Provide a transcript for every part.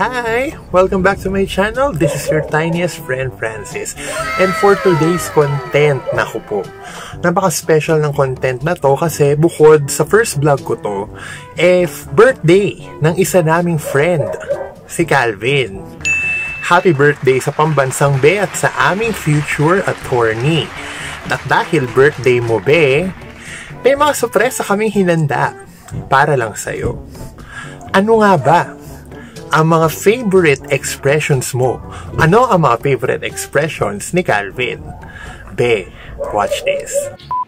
Hi! Welcome back to my channel. This is your tiniest friend, Francis. And for today's content, naku po, napaka-special ng content na to kasi bukod sa first vlog ko to, eh, birthday ng isa naming friend, si Calvin. Happy birthday sa pambansang be at sa aming future attorney. At dahil birthday mo, be, may mga sorpresa kaming hinanda para lang sa'yo. Ano nga ba ang mga favorite expressions mo. Ano ang mga favorite expressions ni Calvin? Be, watch this.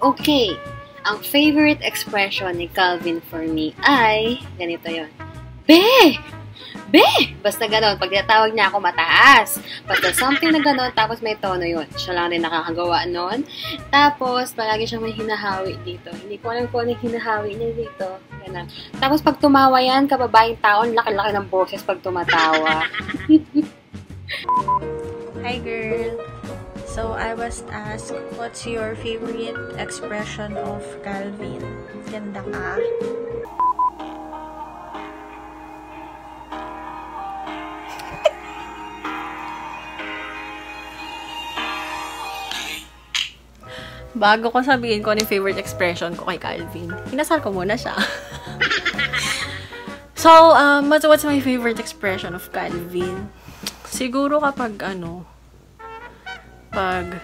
Okay, ang favorite expression ni Calvin for me ay, ganito yon. Be! Be! Basta ganon. Pag tinatawag niya ako mataas. Basta something na ganon, tapos may tono yun. Siya lang rin nakakagawa nun. Tapos, palagi siyang may hinahawi dito. Hindi ko alam kung ano hinahawi niya dito. Ganun. Tapos, pag tumawa yan, kababaeng taon, laki-laki ng boses pag tumatawa. Hi girl. So I was asked, what's your favorite expression of Calvin? Ganda ka. Bago ko sabihin ko ano yung favorite expression ko kay Calvin, inasal ko muna siya. so, um, what's, what's my favorite expression of Calvin? Siguro kapag ano, pag,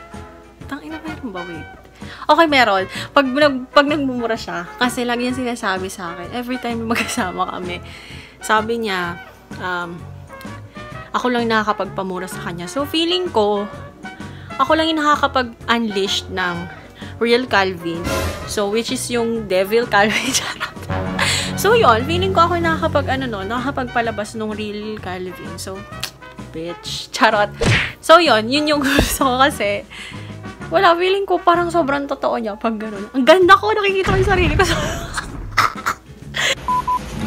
tangina meron ba? Wait. Okay, meron. Pag, nag, pag nagmumura siya, kasi lagi niya sinasabi sa akin, every time magkasama kami, sabi niya, um, ako lang nakakapagpamura sa kanya. So, feeling ko, ako lang yung nakakapag-unleash ng real Calvin. So, which is yung devil Calvin. so, yon Feeling ko ako nakakapag, ano no, nakakapagpalabas ng real Calvin. So, bitch. Charot. So, yon Yun yung gusto ko kasi, wala, feeling ko parang sobrang totoo niya pag gano'n. Ang ganda ko, nakikita ko yung sarili ko.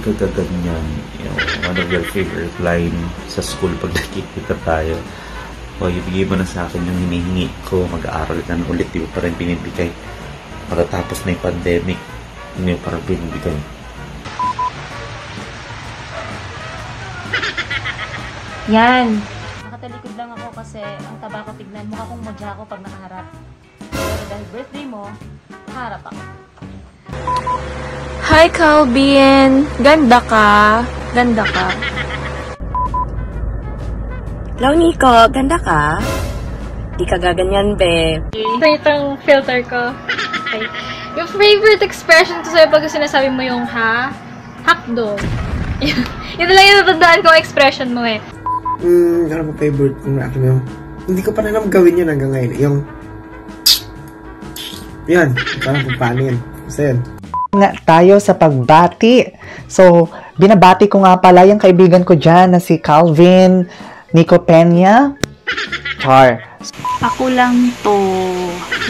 Kagaganyan, you know, one of your favorite line sa school pag nakikita tayo o ibigay mo na sa akin yung hinihingi ko, mag-aaral ka na ulit, di mo pa rin binibigay. Pagkatapos na yung pandemic, hindi mo pa rin binibigay. Yan. Nakatalikod lang ako kasi ang taba ko tignan. Mukha kong modya ako pag nakaharap. Pero dahil birthday mo, nakaharap ako. Hi, Calvin! Ganda ka. Ganda ka. Hello, Nico. Ganda ka? Di ka gaganyan, be. Ito itong filter ko. Okay. Yung favorite expression ko sa'yo pag sinasabi mo yung ha, hakdo. Yun lang yung natandaan ko expression mo eh. Hmm, ano ba favorite kong reaction yung hindi ko pa alam gawin yun hanggang ngayon. Yung yan, parang kung paano yun. Basta yun. nga tayo sa pagbati. So, binabati ko nga pala yung kaibigan ko dyan na si Calvin Nico Peña. Char. Ako lang to.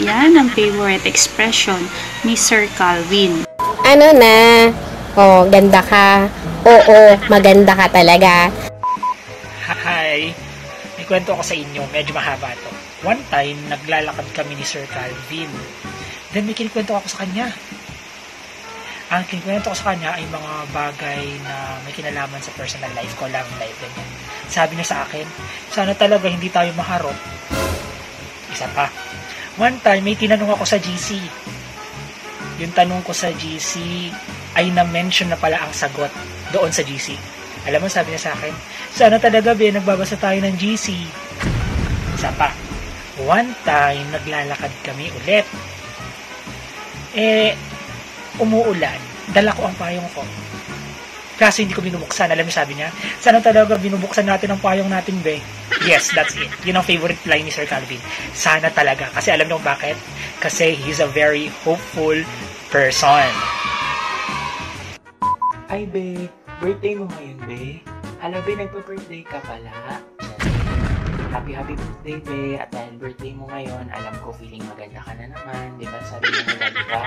Yan ang favorite expression ni Sir Calvin. Ano na? Oh, ganda ka. Oo, maganda ka talaga. Hi! May kwento ko sa inyo. Medyo mahaba to. One time, naglalakad kami ni Sir Calvin. Then may kinikwento ako sa kanya. Ang kinikwento ko sa kanya ay mga bagay na may kinalaman sa personal life ko, love life, ganyan. Sabi niya sa akin, sana talaga hindi tayo maharot. Isa pa. One time, may tinanong ako sa GC. Yung tanong ko sa GC ay na-mention na pala ang sagot doon sa GC. Alam mo, sabi niya sa akin, sana talaga be, nagbabasa tayo ng GC. Isa pa. One time, naglalakad kami ulit. Eh, umuulan. Dala ko ang payong ko. Kaso hindi ko binubuksan. Alam mo sabi niya, sana talaga binubuksan natin ang payong natin, be. Yes, that's it. Yun ang favorite line ni Sir Calvin. Sana talaga. Kasi alam niyo bakit? Kasi he's a very hopeful person. Ay, be. Birthday mo ngayon, be. Alam, be, nagpa-birthday ka pala. Happy, happy birthday, be. At dahil birthday mo ngayon, alam ko feeling maganda ka na naman. Di ba? Sabi mo maganda,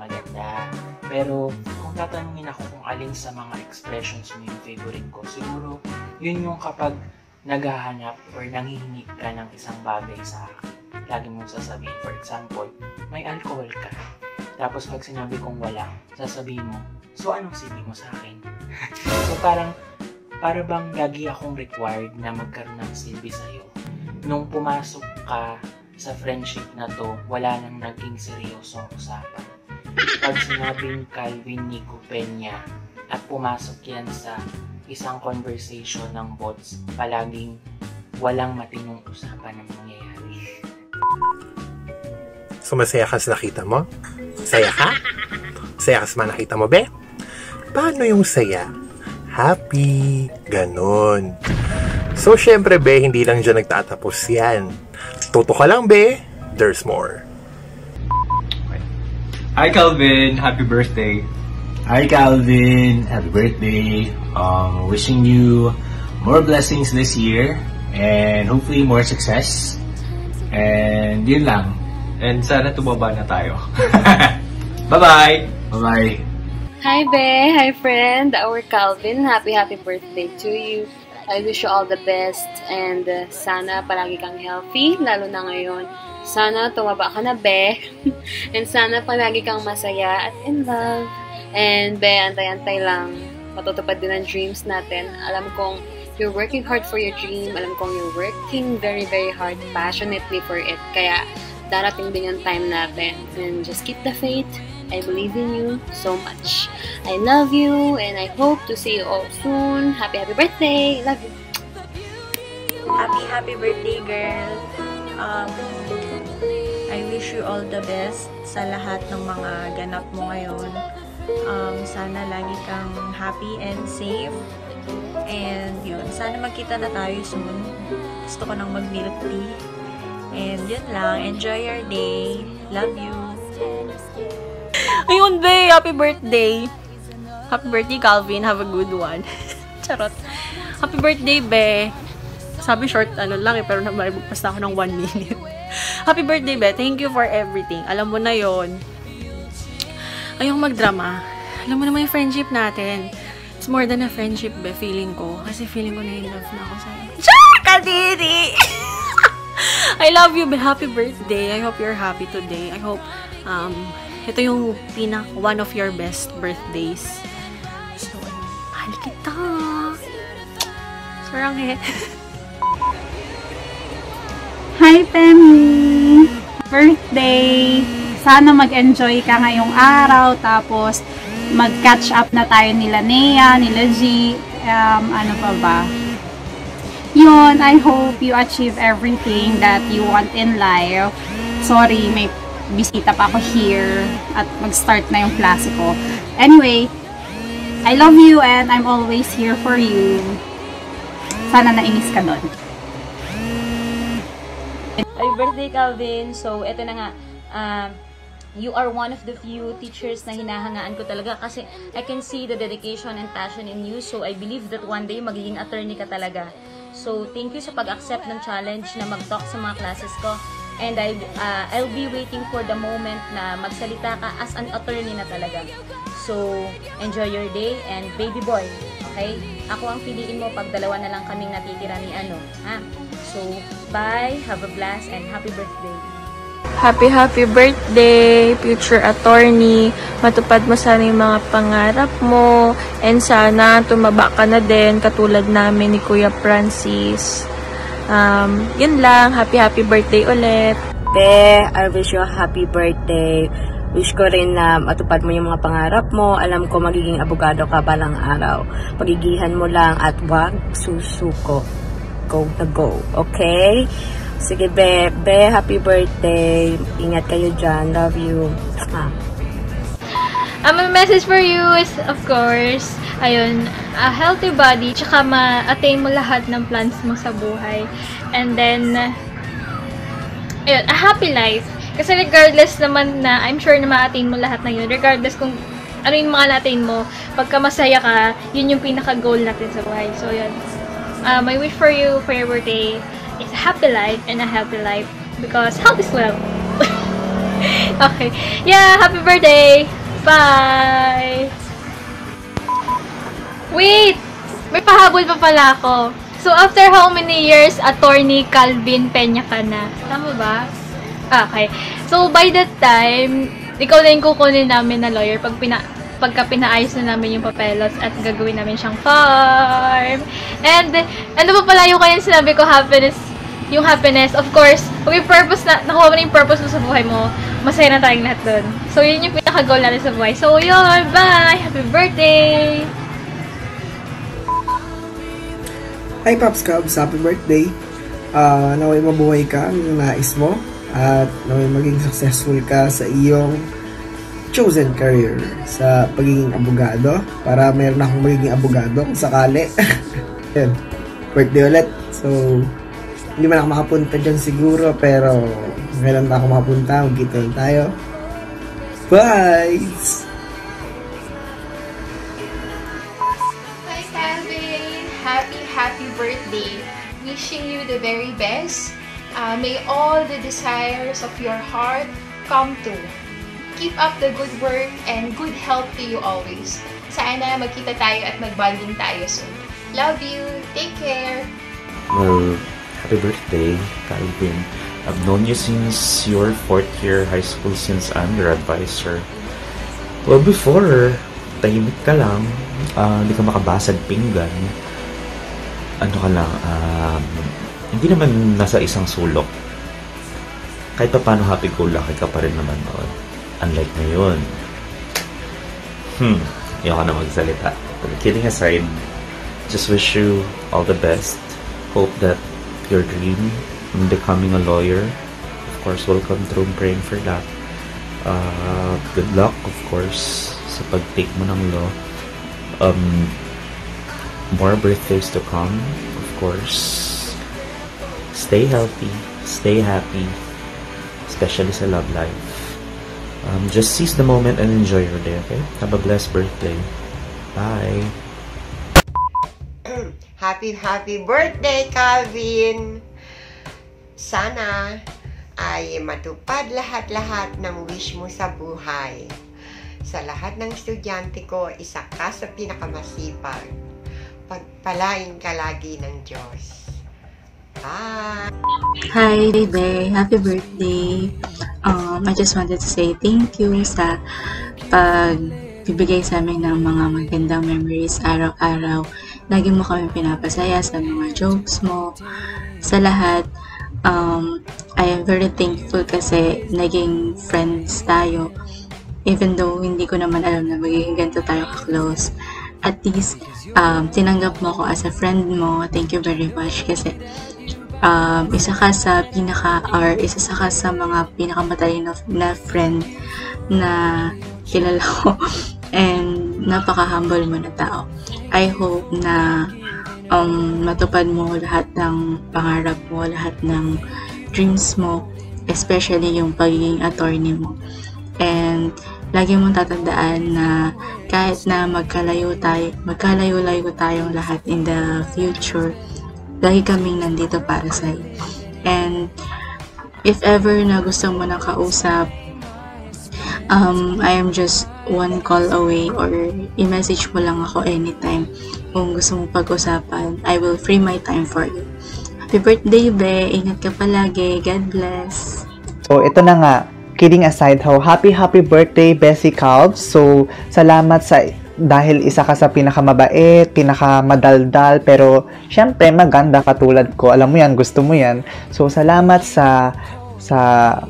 maganda. Pero, kung tatanungin ako kung alin sa mga expressions mo yung favorite ko, siguro, yun yung kapag naghahanap or nangihingi ka ng isang bagay sa akin. Lagi mong sasabihin, for example, may alcohol ka. Tapos pag sinabi kong wala, sasabihin mo, so anong silbi mo sa akin? so parang, para bang lagi akong required na magkaroon ng silbi sa'yo. Nung pumasok ka sa friendship na to, wala nang naging seryosong usapan. Pag sinabing Calvin Nico Peña at pumasok yan sa isang conversation ng bots, palaging walang matinong usapan na mangyayari. So, masaya ka sa nakita mo? Saya ka? Saya ka sa nakita mo, be? Paano yung saya? Happy. Ganon. So, syempre, be, hindi lang dyan nagtatapos yan. Toto ka lang, be. There's more. Hi Calvin, happy birthday. Hi Calvin, happy birthday. Um, wishing you more blessings this year and hopefully more success. And yun lang. And sana tumaba na tayo. Bye-bye! Bye-bye! Hi, Be! Hi, friend! Our Calvin, happy, happy birthday to you. I wish you all the best and uh, sana palagi kang healthy, lalo na ngayon. Sana tumaba ka na, Be. and sana palagi kang masaya at in love. And Be, antay-antay lang. Matutupad din ang dreams natin. Alam kong you're working hard for your dream. Alam kong you're working very, very hard, passionately for it. Kaya darating din yung time natin. And just keep the faith. I believe in you so much. I love you and I hope to see you all soon. Happy, happy birthday! Love you! Happy, happy birthday, girl. Um, wish you all the best sa lahat ng mga ganap mo ngayon. Um, sana lagi kang happy and safe. And yun, sana magkita na tayo soon. Gusto ko nang mag-milk tea. And yun lang, enjoy your day. Love you. Ayun, be! Happy birthday! Happy birthday, Calvin. Have a good one. Charot. Happy birthday, be! Sabi short, ano lang eh, pero namaribugpas na ako ng one minute. Happy birthday, be! Thank you for everything. Alam mo na yon. Ayong magdrama. Alam mo naman yung friendship natin. It's more than a friendship, be, feeling ko. Kasi feeling ko na in love na ako sa'yo. Didi! I love you, be. Happy birthday. I hope you're happy today. I hope, um, ito yung pinak, one of your best birthdays. So, mahal kita. Sarang eh. Hi, Femi! Birthday! Sana mag-enjoy ka ngayong araw, tapos mag-catch up na tayo nila Nea, nila G, um, ano pa ba? Yun, I hope you achieve everything that you want in life. Sorry, may bisita pa ako here at mag-start na yung klase ko. Anyway, I love you and I'm always here for you. Sana nainis ka doon. Happy birthday, Calvin. So, eto na nga. Um, you are one of the few teachers na hinahangaan ko talaga kasi I can see the dedication and passion in you. So, I believe that one day magiging attorney ka talaga. So, thank you sa pag-accept ng challenge na mag-talk sa mga classes ko. And uh, I'll be waiting for the moment na magsalita ka as an attorney na talaga. So, enjoy your day and baby boy, okay? Ako ang piliin mo pag dalawa na lang kaming natitira ni ano, ha? So, bye, have a blast, and happy birthday. Happy, happy birthday, future attorney. Matupad mo sana yung mga pangarap mo. And sana tumaba ka na din, katulad namin ni Kuya Francis. Um, yun lang. Happy, happy birthday ulit. Be, I wish you a happy birthday. Wish ko rin na matupad mo yung mga pangarap mo. Alam ko magiging abogado ka balang araw. Pagigihan mo lang at wag susuko. Go na go. Okay? Sige, Be. Be, happy birthday. Ingat kayo dyan. Love you. Ah. Um, my message for you is, of course, ayun, a healthy body, tsaka ma-attain mo lahat ng plans mo sa buhay. And then, ayun, a happy life. Kasi regardless naman na, I'm sure na ma-attain mo lahat na yun, regardless kung ano yung mga natin mo, pagka masaya ka, yun yung pinaka-goal natin sa buhay. So, yun. Uh, my wish for you, for your birthday, is a happy life and a healthy life. Because health is wealth. okay. Yeah, happy birthday! Bye! Wait! May pahabol pa pala ako. So, after how many years, attorney Calvin Peña ka na? Tama ba? Ah, okay. So, by that time, ikaw na yung kukunin namin na lawyer pag pina pagka pinaayos na namin yung papelos at gagawin namin siyang farm. And, ano pa pala yung kaya sinabi ko, happiness, yung happiness, of course, pag may purpose na, nakuha mo na yung purpose mo sa buhay mo, masaya na tayong lahat dun. So, yun yung pinaka-goal natin sa buhay. So, yun, bye! Happy birthday! Hi Pops Cubs, happy birthday! Uh, naway mabuhay ka ng nais mo at naway maging successful ka sa iyong chosen career sa pagiging abogado para mayroon akong magiging abogado kung sakali. Yan. Birthday ulit. So, hindi man ako makapunta dyan siguro pero kailan na ako makapunta, magkita lang tayo. Bye! Happy, happy birthday! Wishing you the very best. Uh, may all the desires of your heart come true. Keep up the good work and good health to you always. Sana magkita tayo at magbanding tayo soon. Love you. Take care. Well, happy birthday, Calvin. I've known you since your fourth year high school since I'm your advisor. Well, before, tahimik ka lang, uh, hindi ka makabasag pinggan. Ano ka lang, um, hindi naman nasa isang sulok. Kahit pa paano happy-go-lucky ka pa rin naman noon. Unlike ngayon. Hmm, ayoko na magsalita. But kidding aside, just wish you all the best. Hope that your dream in becoming a lawyer, of course, will come. I'm praying for that. Uh, good luck, of course, sa pag-take mo ng law. Um, more birthdays to come, of course. Stay healthy, stay happy, especially sa love life. Um, just seize the moment and enjoy your day, okay? Have a blessed birthday. Bye. happy, happy birthday, Calvin! Sana ay matupad lahat-lahat ng wish mo sa buhay. Sa lahat ng estudyante ko, isa ka sa pinakamasipag. Pagpalain ka lagi ng Diyos. Bye! Hi, Day. Happy birthday. Um, I just wanted to say thank you sa pagbibigay sa amin ng mga magandang memories araw-araw. Lagi mo kami pinapasaya sa mga jokes mo, sa lahat. Um, I am very thankful kasi naging friends tayo. Even though hindi ko naman alam na magiging ganito tayo ka-close. At least, um, tinanggap mo ko as a friend mo. Thank you very much kasi um, isa ka sa pinaka or isa sa ka sa mga pinakamatalino na friend na kilala ko and napaka-humble mo na tao. I hope na um, matupad mo lahat ng pangarap mo, lahat ng dreams mo, especially yung pagiging attorney mo. And lagi mong tatandaan na kahit na magkalayo tayo, magkalayo-layo tayong lahat in the future, lagi kaming nandito para sa iyo. And if ever na gusto mo na kausap, um, I am just one call away or i-message mo lang ako anytime kung gusto mong pag-usapan. I will free my time for you. Happy birthday, Be! Ingat ka palagi. God bless! So, ito na nga. Kidding aside how, happy happy birthday, Bessie Calves. So, salamat sa dahil isa ka sa pinakamabait, pinakamadaldal, pero syempre maganda katulad ko. Alam mo yan, gusto mo yan. So, salamat sa sa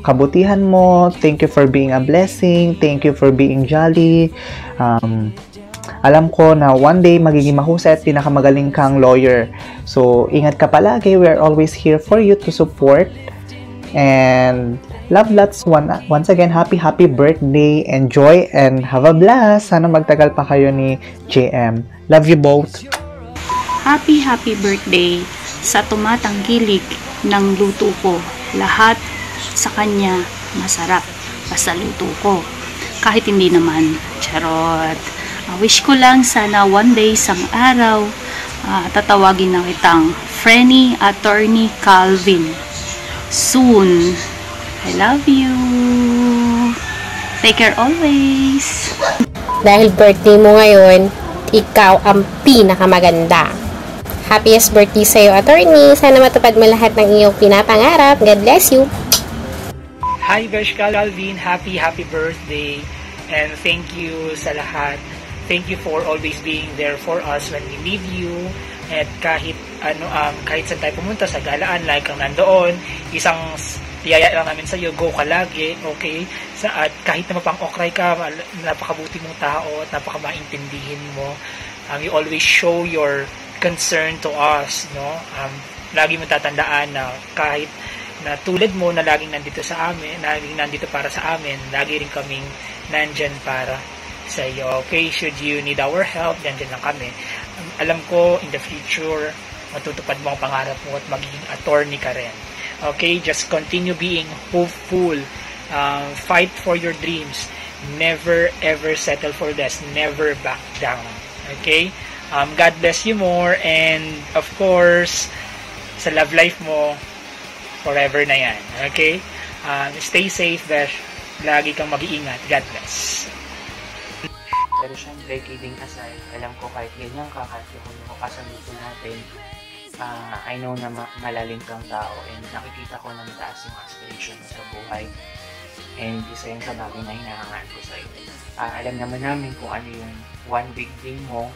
kabutihan mo. Thank you for being a blessing. Thank you for being jolly. Um, alam ko na one day magiging mahusay at pinakamagaling kang lawyer. So, ingat ka palagi. We're always here for you to support. And love lots one, once again, happy happy birthday, enjoy, and have a blast. Sana magtagal pa kayo ni JM. Love you both. Happy happy birthday sa tumatangkilik ng luto ko. Lahat sa kanya masarap basta luto ko. Kahit hindi naman, charot. Uh, wish ko lang sana one day, isang araw, uh, tatawagin na kitang Frenny Attorney Calvin. Soon. I love you. Take care always. Dahil birthday mo ngayon, ikaw ang pinakamaganda. Happiest birthday sa'yo, attorney. Sana matupad mo lahat ng iyong pinapangarap. God bless you. Hi, Besh Calvin. Happy, happy birthday. And thank you sa lahat. Thank you for always being there for us when we need you. At kahit ano um, kahit saan tayo pumunta sa galaan, like kang nandoon, isang tiyaya lang namin sa iyo, go ka lagi, okay? Sa, at kahit na mapang okray ka, napakabuti mong tao at napakamaintindihin mo. Um, you always show your concern to us, no? Um, lagi mo tatandaan na kahit na tulad mo na laging nandito sa amin, laging nandito para sa amin, lagi rin kaming nandyan para sa iyo. Okay, should you need our help, nandyan lang kami. Um, alam ko, in the future, matutupad mo ang pangarap mo at magiging attorney ka rin. Okay, just continue being hopeful. Uh, fight for your dreams. Never ever settle for less. Never back down. Okay? Um, God bless you more and of course, sa love life mo, forever na yan. Okay? Um, stay safe, Besh. Lagi kang mag-iingat. God bless. Pero syempre, kidding aside, alam ko kahit ganyan ka, kahit yung kasaluto natin, uh, I know na ma- malalim kang tao and nakikita ko na mataas yung aspiration mo sa buhay. And isa yun sa bagay na hinahangaan ko sa'yo. Uh, alam naman namin kung ano yung one big dream mo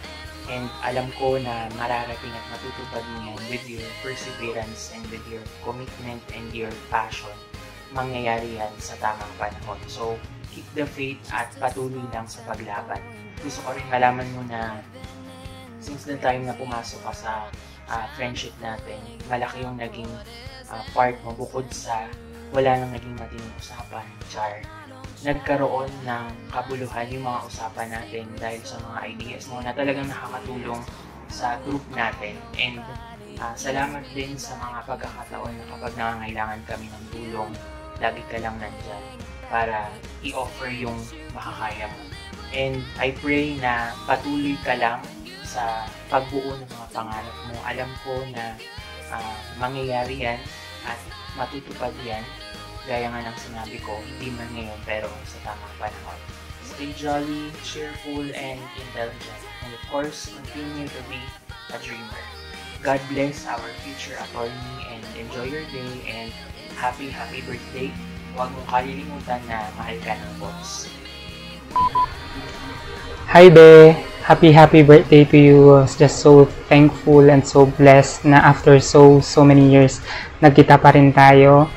and alam ko na mararating at matutupad mo yan with your perseverance and with your commitment and your passion mangyayari yan sa tamang panahon. So, keep the faith at patuloy lang sa paglaban. Gusto ko rin malaman mo na since the time na pumasok ka sa uh, friendship natin, malaki yung naging uh, part mo bukod sa wala nang naging matinong usapan, char. Nagkaroon ng kabuluhan yung mga usapan natin dahil sa mga ideas mo na talagang nakakatulong sa group natin. And uh, salamat din sa mga pagkakataon na kapag nangangailangan kami ng tulong, lagi ka lang nandyan para i-offer yung makakaya mo. And I pray na patuloy ka lang sa pagbuo ng mga pangarap mo. Alam ko na uh, mangyayari yan at matutupad yan. Gaya nga ng sinabi ko, hindi man ngayon pero sa tamang panahon. Stay jolly, cheerful, and intelligent. And of course, continue to be a dreamer. God bless our future attorney and enjoy your day and happy, happy birthday. Huwag mong kalilimutan na mahal ka ng boss. Hi, Be! Happy happy birthday to you. I was just so thankful and so blessed na after so so many years nagkita pa rin tayo.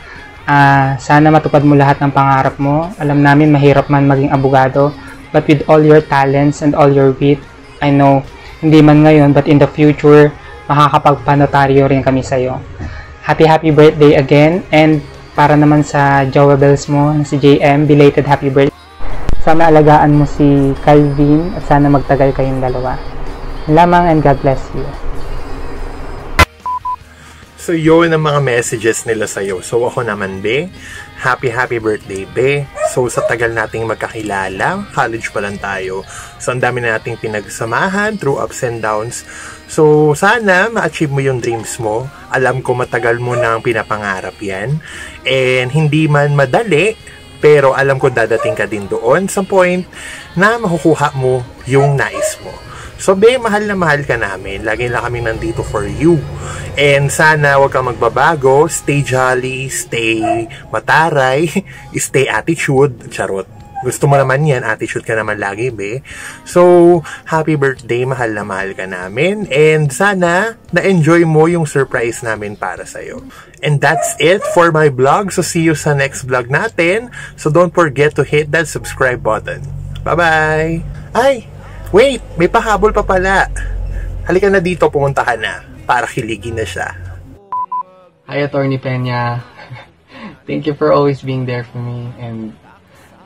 Uh, sana matupad mo lahat ng pangarap mo. Alam namin mahirap man maging abogado, but with all your talents and all your wit, I know hindi man ngayon but in the future makakapagpanotaryo rin kami sa iyo. Happy happy birthday again and para naman sa Jowa mo, si JM, belated happy birthday. Sana alagaan mo si Calvin at sana magtagal kayong dalawa. Lamang and God bless you. So, yun ang mga messages nila sa'yo. So, ako naman, Be. Happy, happy birthday, Be. So, sa tagal nating magkakilala, college pa lang tayo. So, ang dami na nating pinagsamahan through ups and downs. So, sana ma-achieve mo yung dreams mo. Alam ko matagal mo nang pinapangarap yan. And hindi man madali, pero alam ko dadating ka din doon sa point na makukuha mo yung nais mo. So, be, mahal na mahal ka namin. Lagi lang kami nandito for you. And sana wag kang magbabago. Stay jolly, stay mataray, stay attitude. Charot. Gusto mo naman yan, attitude ka naman lagi, be. So, happy birthday, mahal na mahal ka namin. And sana, na-enjoy mo yung surprise namin para sa'yo. And that's it for my vlog. So, see you sa next vlog natin. So, don't forget to hit that subscribe button. Bye-bye! Ay! Wait! May pahabol pa pala. Halika na dito, pumunta ka na. Para kiligin na siya. Hi, Attorney Peña. Thank you for always being there for me and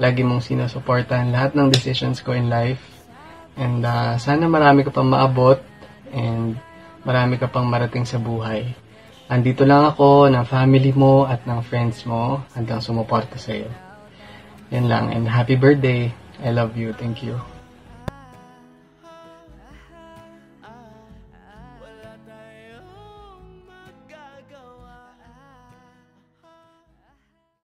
lagi mong sinusuportahan lahat ng decisions ko in life. And uh, sana marami ka pang maabot and marami ka pang marating sa buhay. Andito lang ako ng family mo at ng friends mo hanggang sumuporta sa iyo. Yan lang and happy birthday. I love you. Thank you.